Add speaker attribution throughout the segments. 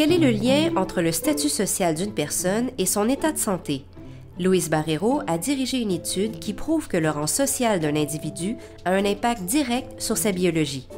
Speaker 1: Quel est le lien entre le statut social d'une personne et son état de santé? Luis Barrero a dirigé une étude qui prouve que le rang social d'un individu a un impact direct sur sa biologie.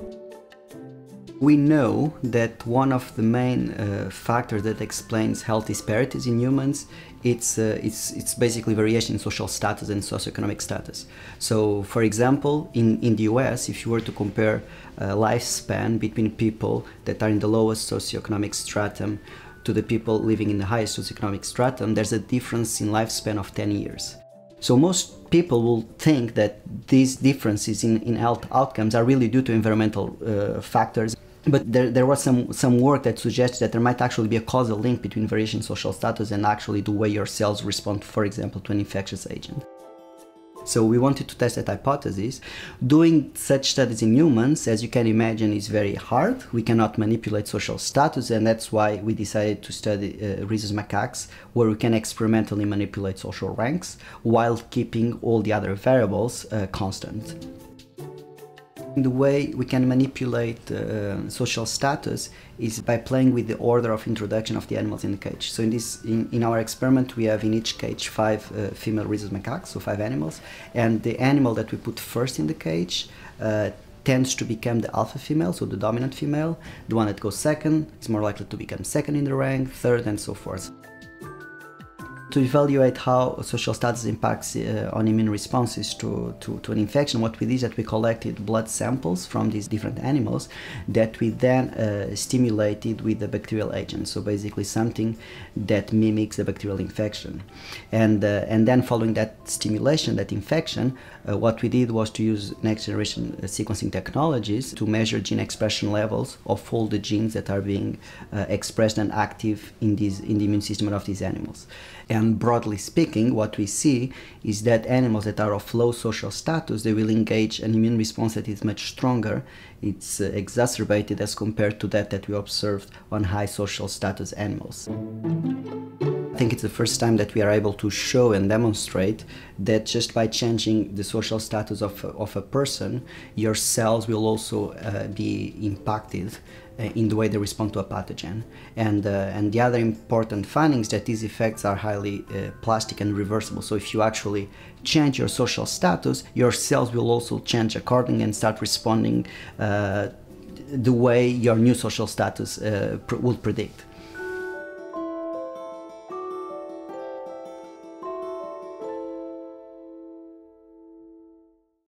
Speaker 2: We know that one of the main uh, factors that explains health disparities in humans it's, uh, it's, it's basically variation in social status and socioeconomic status. So, for example, in, in the US, if you were to compare uh, lifespan between people that are in the lowest socioeconomic stratum to the people living in the highest socioeconomic stratum, there's a difference in lifespan of 10 years. So most people will think that these differences in, in health outcomes are really due to environmental uh, factors but there, there was some, some work that suggests that there might actually be a causal link between variation in social status and actually the way your cells respond, for example, to an infectious agent. So we wanted to test that hypothesis. Doing such studies in humans, as you can imagine, is very hard. We cannot manipulate social status, and that's why we decided to study uh, rhesus macaques, where we can experimentally manipulate social ranks while keeping all the other variables uh, constant. The way we can manipulate uh, social status is by playing with the order of introduction of the animals in the cage. So in this, in, in our experiment, we have in each cage five uh, female rhesus macaques, so five animals, and the animal that we put first in the cage uh, tends to become the alpha female, so the dominant female. The one that goes second is more likely to become second in the rank, third, and so forth to evaluate how social status impacts uh, on immune responses to, to, to, an infection, what we did is that we collected blood samples from these different animals that we then uh, stimulated with the bacterial agent. So basically something that mimics a bacterial infection. And, uh, and then following that stimulation, that infection, uh, what we did was to use next generation uh, sequencing technologies to measure gene expression levels of all the genes that are being uh, expressed and active in, these, in the immune system of these animals. And broadly speaking, what we see is that animals that are of low social status, they will engage an immune response that is much stronger. It's uh, exacerbated as compared to that that we observed on high social status animals. Think it's the first time that we are able to show and demonstrate that just by changing the social status of, of a person, your cells will also uh, be impacted uh, in the way they respond to a pathogen. And, uh, and the other important findings that these effects are highly uh, plastic and reversible. So if you actually change your social status, your cells will also change accordingly and start responding uh, the way your new social status uh, pr will predict.